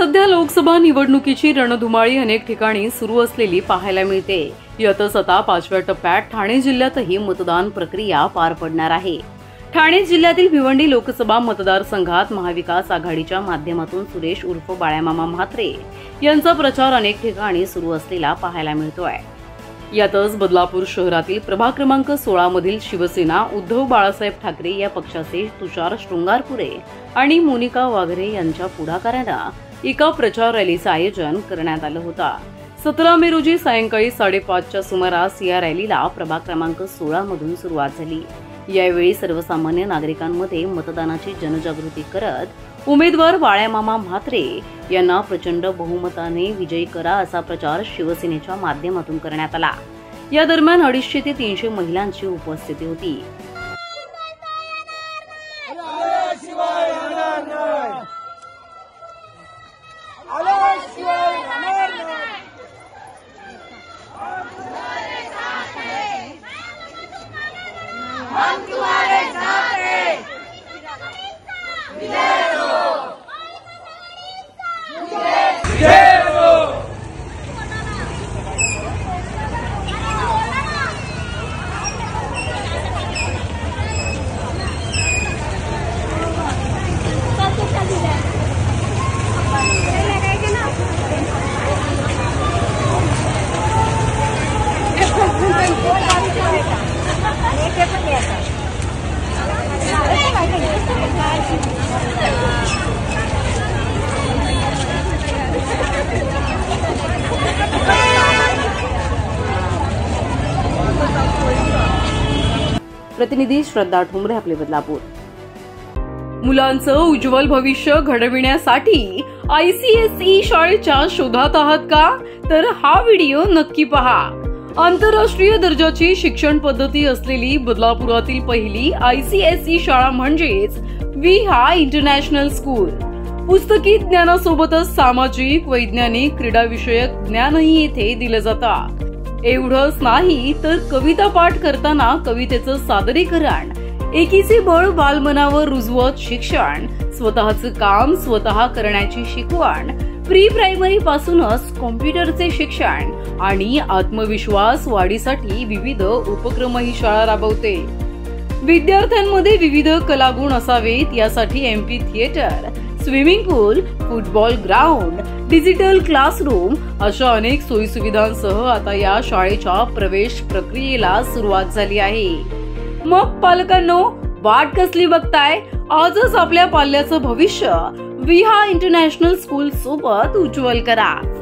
सध्या लोकसभा निवडणुकीची रणधुमाळी अनेक ठिकाणी सुरू असलेली पाहायला मिळते. यातच आता पाचव्या टप्प्यात ठाणे जिल्ह्यातही मतदान प्रक्रिया पार पडणार आहे. ठाणे जिल्ह्यातील भिवंडी लोकसभा मतदारसंघात महाविकास आघाडीच्या माध्यमातून सुरेश उर्फ बाळ्यामामा म्हात्रे यांचा प्रचार अनेक ठिकाणी सुरू असलेला पाहायला मिळतोय. यातच बदलापूर शहरातील प्रभाग क्रमांक सोळा मधील शिवसेना उद्धव बाळासाहेब ठाकरे या पक्षाचे तुषार शृंगारपुरे आणि मोनिका वाघरे यांच्या पुढाकारानं एका प्रचार रॅलीचं आयोजन करण्यात आलं होतं. सतरा मे रोजी सायंकाळी साडेपाचच्या सुमारास या रॅलीला प्रभाग क्रमांक सोळा मधून सुरुवात झाली. यावेळी सर्वसामान्य नागरिकांमध्ये मतदानाची जनजागृती करत उमेदवार बाळ्यामामा म्हात्रे यांना प्रचंड बहुमताने विजयी करा असा प्रचार शिवसेनेच्या माध्यमातून करण्यात आला. या दरम्यान अडीचशे ते तीनशे महिलांची उपस्थिती होती. 함께 प्रतिनिधी श्रद्धा ठोंबरे आपले बदलापूर. मुलांचं उज्ज्वल भविष्य घडविण्यासाठी आयसीएसई शाळेच्या शोधात आहात का? तर हा व्हिडिओ नक्की पहा. आंतरराष्ट्रीय दर्जाची शिक्षण पद्धती असलेली बदलापुरातील पहिली आयसीएसई शाळा म्हणजेच विहा इंटरनॅशनल स्कूल. पुस्तकी ज्ञानासोबतच सामाजिक वैज्ञानिक क्रीडा विषयक ज्ञानही येथे दिलं जातं. एवढंच नाही तर कविता पाठ करताना कवितेचं सादरीकरण. एकीचे बळ बालमनावर रुजवत शिक्षण स्वतःचं काम स्वतः करण्याची शिकवण प्री प्रायमरी पासूनच कॉम्प्युटरचे शिक्षण आणि आत्मविश्वास वाढीसाठी विविध उपक्रम ही शाळा राबवते. विद्यार्थ्यांमध्ये विविध कलागुण असावेत यासाठी MP theatre swimming pool football ground digital classroom अशा अनेक सोयीसुविधांसह आता या शाळेच्या प्रवेश प्रक्रियेला सुरुवात झाली आहे. मग पालकांनो वाट कसली बघताय? आजच आपल्या पाल्याचं भविष्य विहा इंटरनॅशनल स्कूल सोबत उज्ज्वल करा.